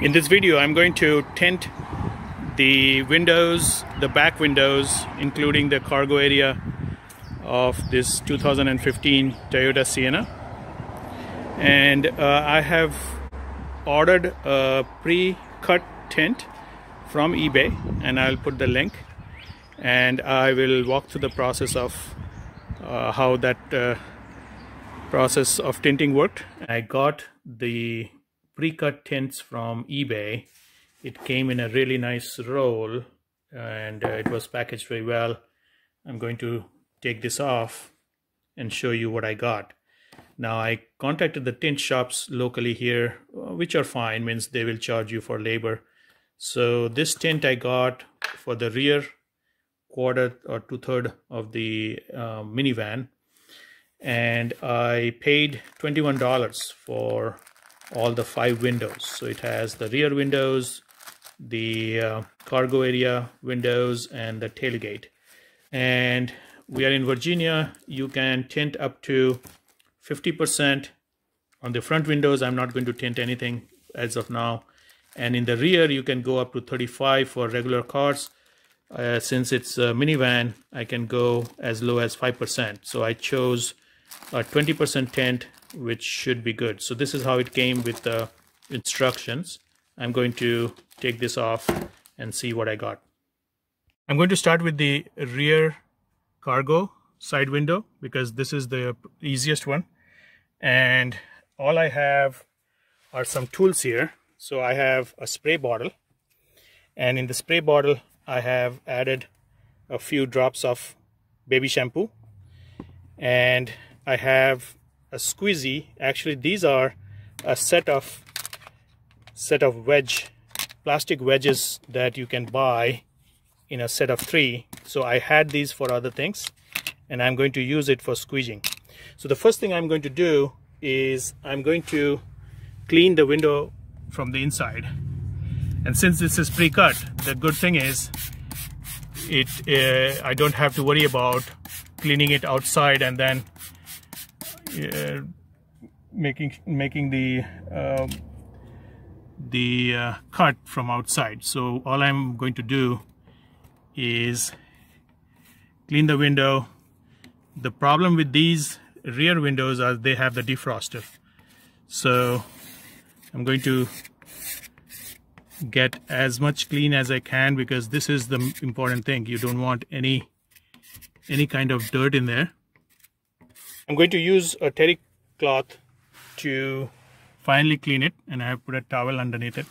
In this video, I'm going to tint the windows, the back windows, including the cargo area of this 2015 Toyota Sienna. And uh, I have ordered a pre-cut tint from eBay and I'll put the link and I will walk through the process of uh, how that uh, process of tinting worked. I got the pre-cut tints from eBay. It came in a really nice roll and uh, it was packaged very well. I'm going to take this off and show you what I got. Now I contacted the tint shops locally here, uh, which are fine, means they will charge you for labor. So this tint I got for the rear quarter or two third of the uh, minivan and I paid $21 for all the five windows. So it has the rear windows, the uh, cargo area windows, and the tailgate. And we are in Virginia. You can tint up to 50% on the front windows. I'm not going to tint anything as of now. And in the rear, you can go up to 35 for regular cars. Uh, since it's a minivan, I can go as low as 5%. So I chose a 20% tint which should be good. So this is how it came with the instructions. I'm going to take this off and see what I got. I'm going to start with the rear cargo side window because this is the easiest one. And all I have are some tools here. So I have a spray bottle and in the spray bottle I have added a few drops of baby shampoo and I have a squeegee actually these are a set of set of wedge plastic wedges that you can buy in a set of three. So I had these for other things and I'm going to use it for squeezing. So the first thing I'm going to do is I'm going to clean the window from the inside. And since this is pre-cut the good thing is it uh, I don't have to worry about cleaning it outside and then making making the uh, the uh, cut from outside. So all I'm going to do is clean the window. The problem with these rear windows are they have the defroster. So I'm going to get as much clean as I can because this is the important thing. You don't want any any kind of dirt in there I'm going to use a terry cloth to finally clean it and I have put a towel underneath it.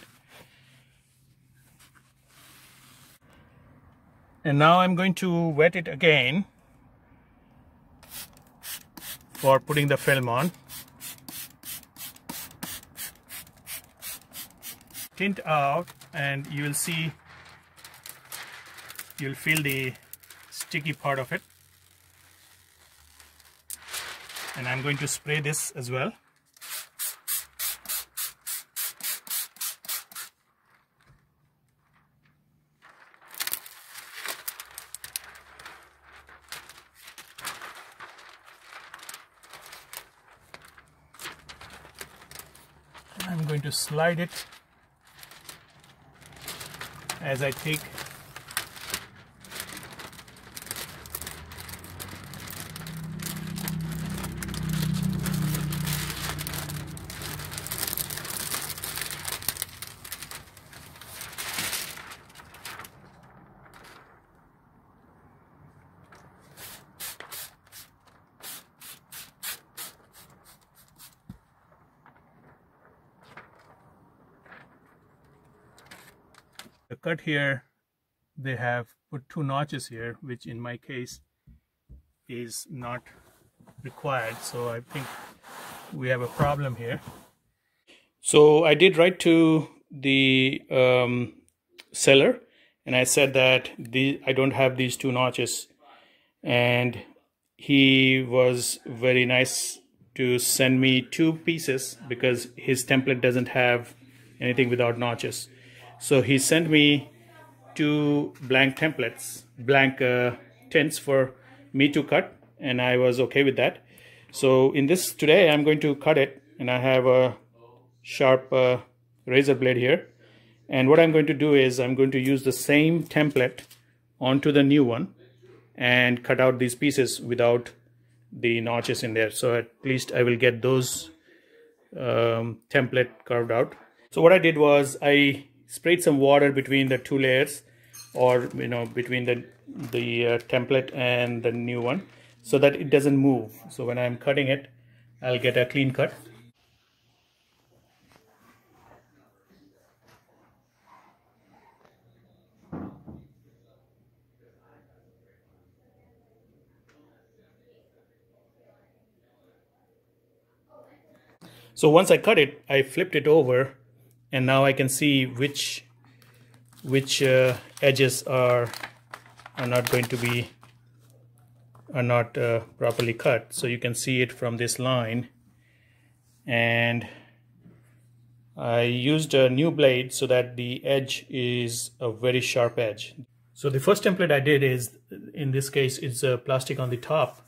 And now I'm going to wet it again for putting the film on. Tint out and you will see, you'll feel the sticky part of it. And I'm going to spray this as well. I'm going to slide it as I take cut here they have put two notches here which in my case is not required. So I think we have a problem here. So I did write to the um, seller and I said that the I don't have these two notches. And he was very nice to send me two pieces because his template doesn't have anything without notches so he sent me two blank templates, blank uh, tints for me to cut, and I was okay with that. So in this today, I'm going to cut it, and I have a sharp uh, razor blade here. And what I'm going to do is I'm going to use the same template onto the new one and cut out these pieces without the notches in there. So at least I will get those um, template carved out. So what I did was I sprayed some water between the two layers or you know between the the uh, template and the new one so that it doesn't move. So when I'm cutting it I'll get a clean cut. So once I cut it, I flipped it over and now I can see which which uh, edges are are not going to be are not uh, properly cut. So you can see it from this line. And I used a new blade so that the edge is a very sharp edge. So the first template I did is in this case it's a plastic on the top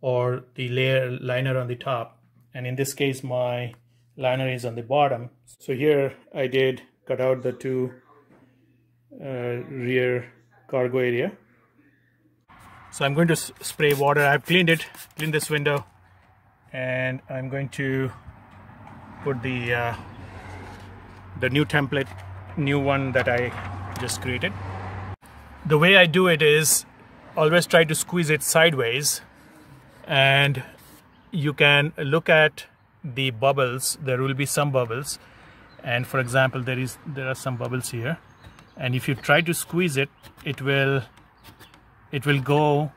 or the layer liner on the top. And in this case my liner is on the bottom. So here I did cut out the two uh, rear cargo area. So I'm going to spray water. I've cleaned it cleaned this window and I'm going to put the uh, the new template new one that I just created. The way I do it is always try to squeeze it sideways and you can look at the bubbles there will be some bubbles. And for example there is there are some bubbles here. And if you try to squeeze it it will it will go.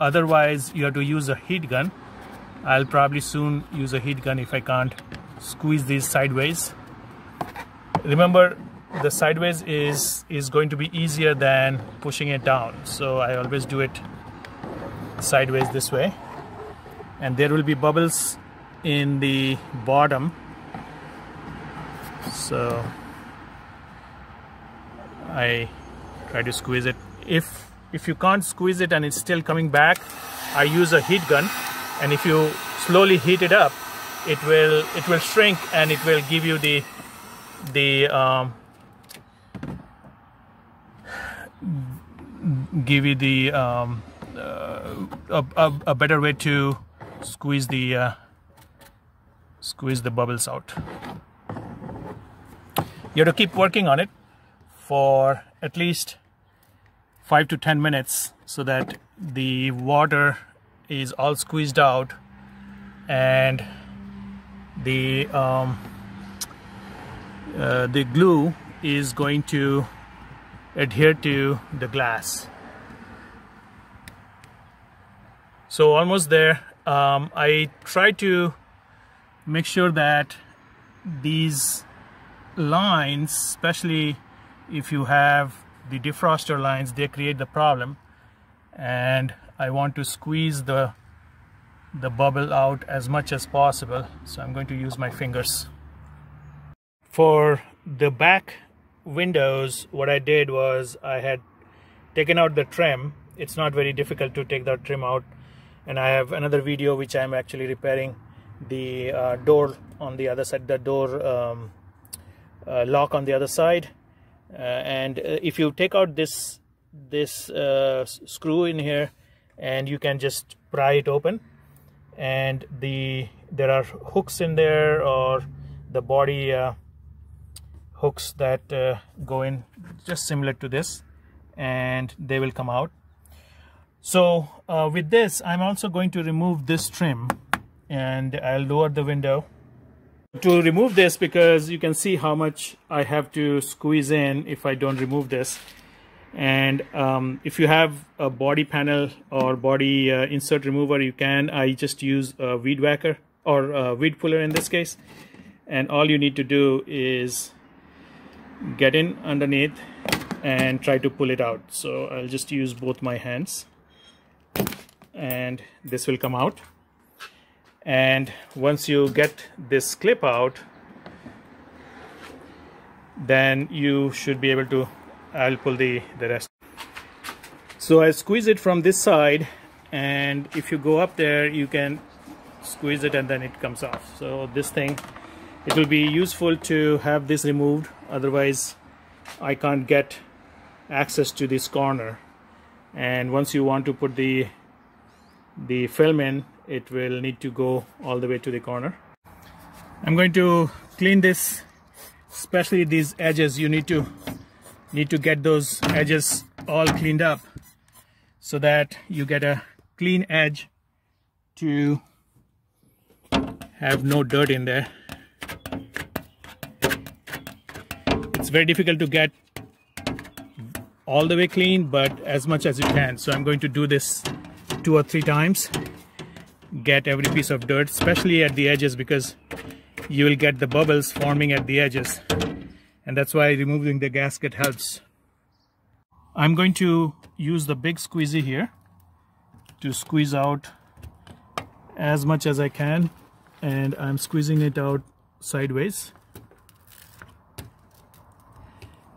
Otherwise you have to use a heat gun. I'll probably soon use a heat gun if I can't squeeze these sideways. Remember the sideways is is going to be easier than pushing it down. So I always do it sideways this way. And there will be bubbles in the bottom. So I try to squeeze it. If if you can't squeeze it and it's still coming back I use a heat gun. And if you slowly heat it up it will it will shrink and it will give you the the um, give you the um, uh, a, a, a, better way to squeeze the uh, squeeze the bubbles out. You have to keep working on it for at least 5 to 10 minutes so that the water is all squeezed out and the um, uh, the glue is going to adhere to the glass so almost there um, I try to make sure that these lines especially if you have the defroster lines they create the problem. And I want to squeeze the the bubble out as much as possible. So I'm going to use my fingers. For the back windows what I did was I had taken out the trim. It's not very difficult to take that trim out. And I have another video which I'm actually repairing the uh, door on the other side the door um, uh, lock on the other side. Uh, and uh, if you take out this this uh, screw in here and you can just pry it open. And the there are hooks in there or the body uh, hooks that go in just similar to this and they will come out. So with this I'm also going to remove this trim and I'll lower the window. To remove this because you can see how much I have to squeeze in if I don't remove this. And um, if you have a body panel or body uh, insert remover you can. I just use a weed whacker or a weed puller in this case. And all you need to do is get in underneath and try to pull it out. So I'll just use both my hands. And this will come out and once you get this clip out then you should be able to I'll pull the the rest. So I squeeze it from this side and if you go up there you can squeeze it and then it comes off. So this thing it will be useful to have this removed. Otherwise I can't get access to this corner. And once you want to put the the film in it will need to go all the way to the corner. I'm going to clean this especially these edges. You need to need to get those edges all cleaned up so that you get a clean edge to have no dirt in there. It's very difficult to get all the way clean but as much as you can. So I'm going to do this two or three times get every piece of dirt especially at the edges because you will get the bubbles forming at the edges. And that's why removing the gasket helps. I'm going to use the big squeegee here to squeeze out as much as I can and I'm squeezing it out sideways.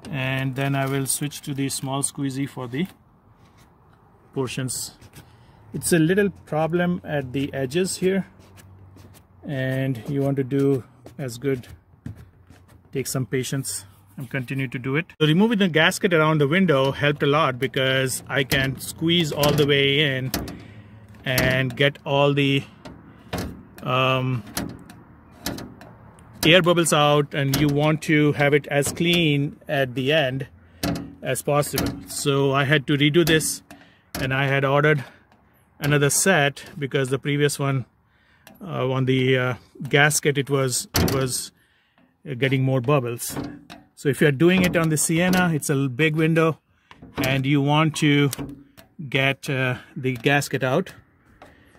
And then I will switch to the small squeegee for the portions it's a little problem at the edges here and you want to do as good. Take some patience and continue to do it. So removing the gasket around the window helped a lot because I can squeeze all the way in and get all the um, air bubbles out and you want to have it as clean at the end as possible. So I had to redo this and I had ordered another set because the previous one uh, on the uh, gasket it was it was getting more bubbles. So if you're doing it on the Sienna it's a big window and you want to get uh, the gasket out.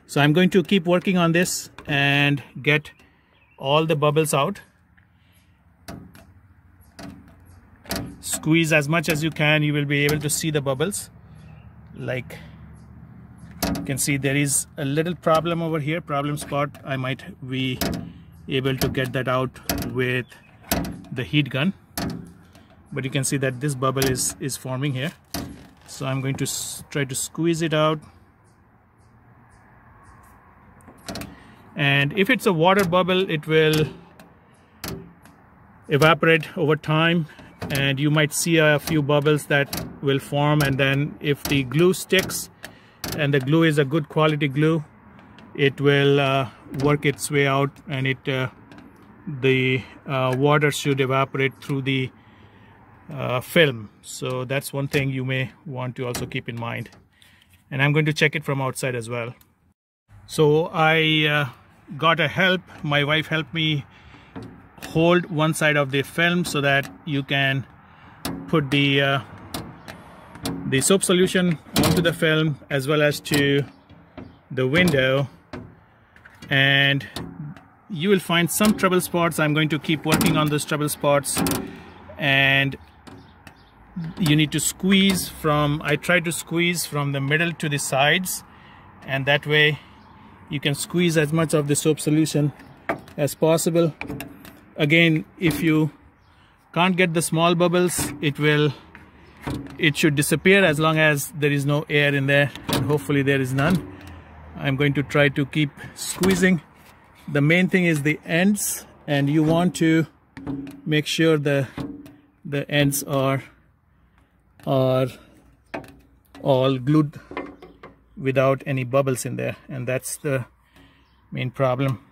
So I'm going to keep working on this and get all the bubbles out. Squeeze as much as you can you will be able to see the bubbles like you can see there is a little problem over here problem spot. I might be able to get that out with the heat gun. But you can see that this bubble is is forming here. So I'm going to try to squeeze it out. And if it's a water bubble it will evaporate over time. And you might see a few bubbles that will form. And then if the glue sticks and the glue is a good quality glue. It will uh, work its way out and it uh, the uh, water should evaporate through the uh, film. So that's one thing you may want to also keep in mind. And I'm going to check it from outside as well. So I uh, got a help. My wife helped me hold one side of the film so that you can put the uh, the soap solution onto the film as well as to the window. And you will find some trouble spots. I'm going to keep working on those trouble spots. And you need to squeeze from I try to squeeze from the middle to the sides. And that way you can squeeze as much of the soap solution as possible. Again if you can't get the small bubbles it will it should disappear as long as there is no air in there and hopefully there is none. I'm going to try to keep squeezing. The main thing is the ends and you want to make sure the the ends are are all glued without any bubbles in there and that's the main problem.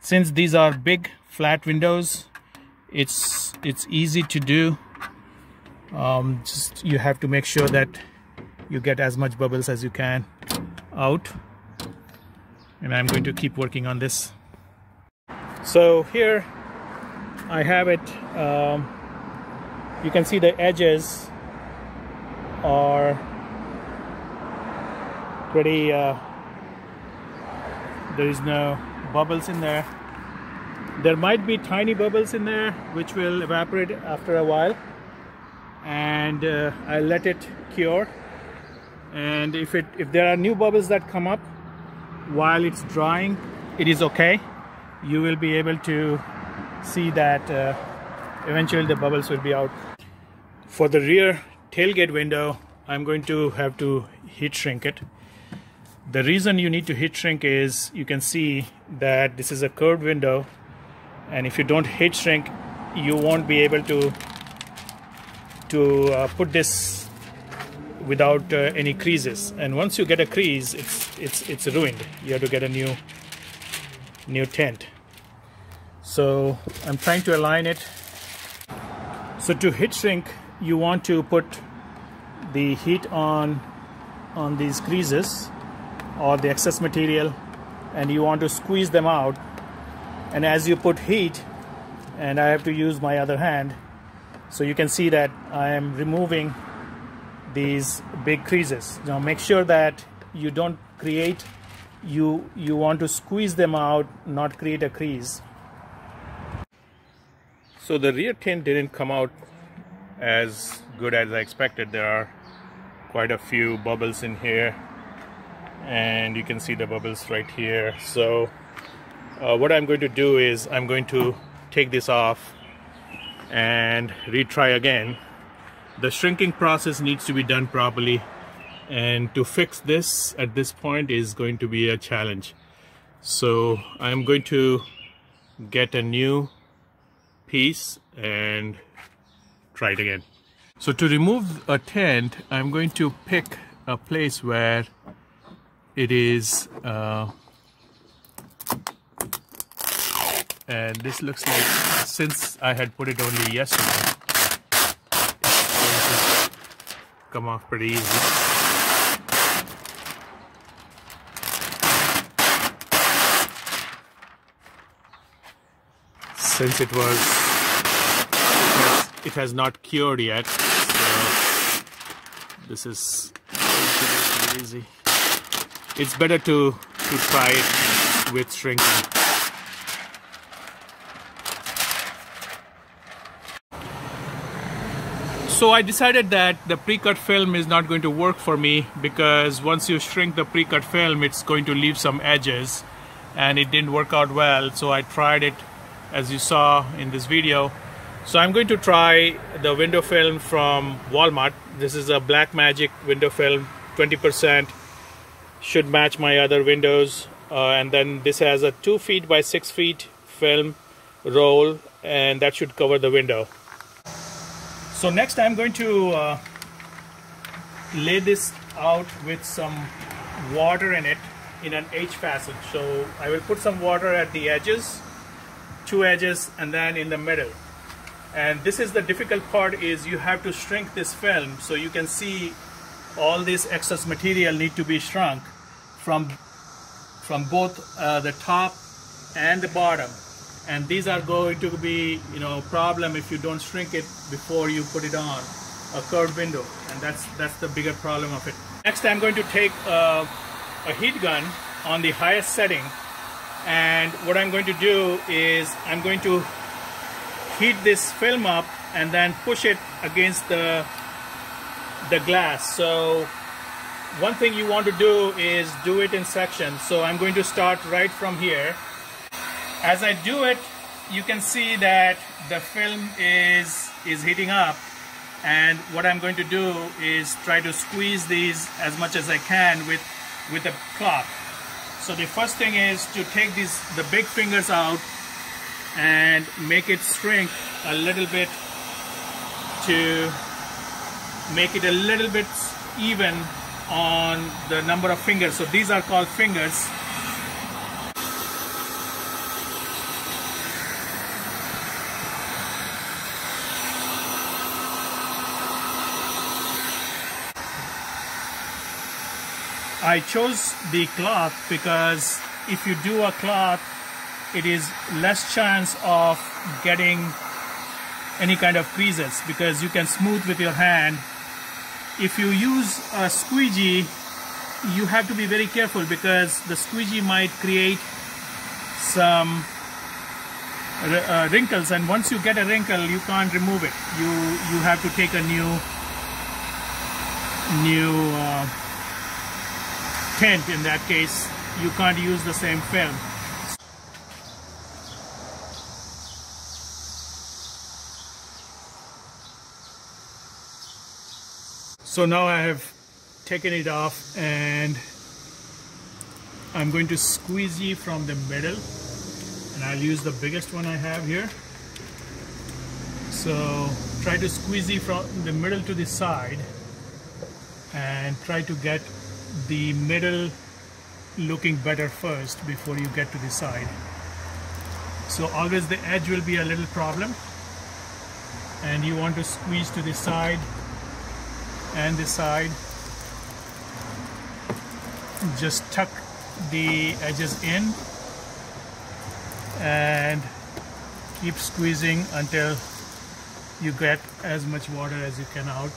Since these are big flat windows it's it's easy to do um, just you have to make sure that you get as much bubbles as you can out. And I'm going to keep working on this. So here I have it. Um, you can see the edges are pretty uh, there is no bubbles in there. There might be tiny bubbles in there which will evaporate after a while and uh, I'll let it cure. And if it if there are new bubbles that come up while it's drying it is okay. You will be able to see that uh, eventually the bubbles will be out. For the rear tailgate window I'm going to have to heat shrink it. The reason you need to heat shrink is you can see that this is a curved window. And if you don't heat shrink you won't be able to to uh, put this without uh, any creases. And once you get a crease it's it's it's ruined. You have to get a new new tent. So I'm trying to align it. So to heat shrink you want to put the heat on on these creases or the excess material and you want to squeeze them out. And as you put heat and I have to use my other hand so you can see that I am removing these big creases. Now make sure that you don't create you you want to squeeze them out not create a crease. So the rear tint didn't come out as good as I expected. There are quite a few bubbles in here and you can see the bubbles right here. So uh, what I'm going to do is I'm going to take this off and retry again. The shrinking process needs to be done properly and to fix this at this point is going to be a challenge. So I'm going to get a new piece and try it again. So to remove a tent I'm going to pick a place where it is uh, and this looks like since I had put it only yesterday it's come off pretty easy. Since it was it has not cured yet so this is easy. It's better to to try it with shrinking so I decided that the pre-cut film is not going to work for me because once you shrink the pre-cut film it's going to leave some edges and it didn't work out well. So I tried it as you saw in this video. So I'm going to try the window film from Walmart. This is a Black Magic window film. 20% should match my other windows. Uh, and then this has a 2 feet by 6 feet film roll and that should cover the window so next I'm going to uh, lay this out with some water in it in an H facet. So I will put some water at the edges two edges and then in the middle. And this is the difficult part is you have to shrink this film so you can see all this excess material need to be shrunk from from both uh, the top and the bottom and these are going to be you know problem if you don't shrink it before you put it on a curved window. And that's that's the bigger problem of it. Next I'm going to take uh, a heat gun on the highest setting. And what I'm going to do is I'm going to heat this film up and then push it against the the glass. So one thing you want to do is do it in sections so I'm going to start right from here as I do it you can see that the film is is heating up and what I'm going to do is try to squeeze these as much as I can with with a cloth so the first thing is to take these the big fingers out and make it shrink a little bit to make it a little bit even on the number of fingers. So these are called fingers. I chose the cloth because if you do a cloth, it is less chance of getting any kind of creases because you can smooth with your hand. If you use a squeegee you have to be very careful because the squeegee might create some uh, wrinkles and once you get a wrinkle you can't remove it. You you have to take a new new uh, in that case you can't use the same film. So now I have taken it off and I'm going to squeegee from the middle. And I'll use the biggest one I have here. So try to squeeze it from the middle to the side and try to get the middle looking better first before you get to the side. So always the edge will be a little problem. And you want to squeeze to the side and the side. Just tuck the edges in and keep squeezing until you get as much water as you can out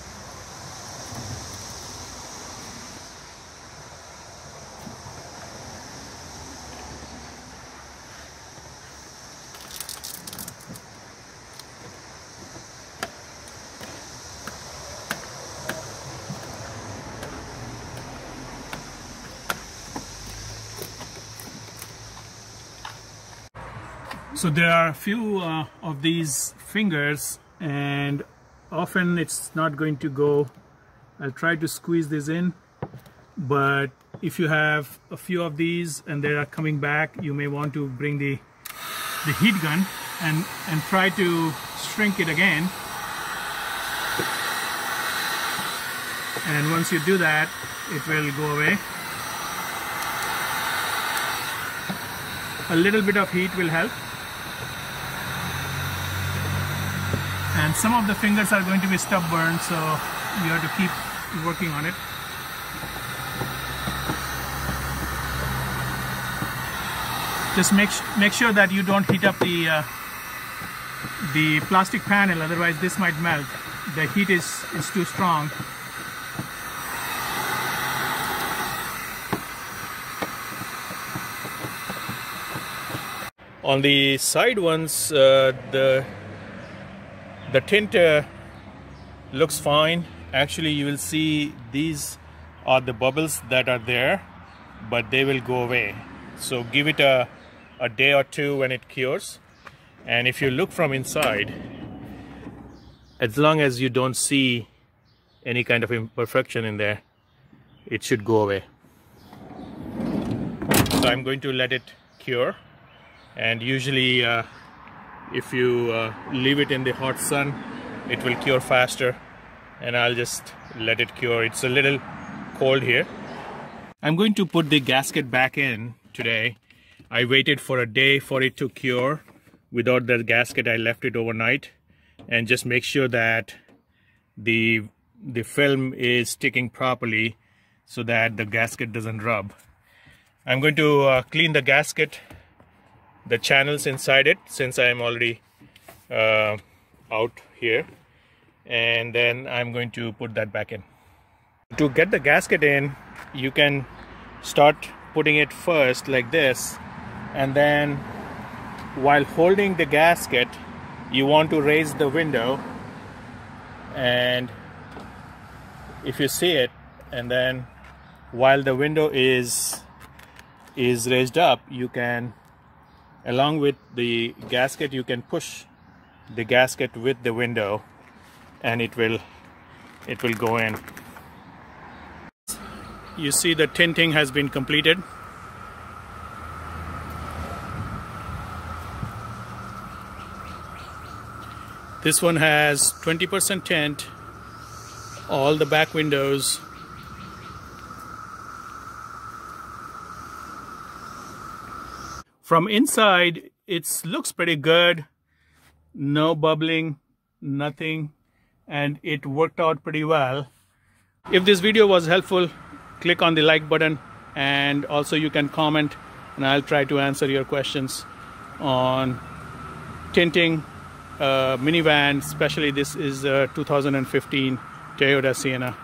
So there are a few uh, of these fingers and often it's not going to go. I'll try to squeeze this in but if you have a few of these and they are coming back you may want to bring the the heat gun and and try to shrink it again. And once you do that it will go away. A little bit of heat will help and some of the fingers are going to be stubborn so you have to keep working on it. Just make make sure that you don't heat up the uh, the plastic panel otherwise this might melt. The heat is is too strong. On the side ones uh, the the tint uh, looks fine. Actually you will see these are the bubbles that are there but they will go away. So give it a, a day or two when it cures. And if you look from inside as long as you don't see any kind of imperfection in there it should go away. So I'm going to let it cure. And usually uh, if you uh, leave it in the hot sun it will cure faster. And I'll just let it cure. It's a little cold here. I'm going to put the gasket back in today. I waited for a day for it to cure without the gasket. I left it overnight. And just make sure that the the film is sticking properly so that the gasket doesn't rub. I'm going to uh, clean the gasket the channels inside it since I am already uh, out here. And then I'm going to put that back in. To get the gasket in you can start putting it first like this. And then while holding the gasket you want to raise the window. And if you see it and then while the window is is raised up you can along with the gasket you can push the gasket with the window and it will it will go in. You see the tinting has been completed. This one has 20% tint. All the back windows From inside, it looks pretty good. No bubbling, nothing, and it worked out pretty well. If this video was helpful, click on the like button and also you can comment and I'll try to answer your questions on tinting uh, minivan, especially this is a 2015 Toyota Sienna.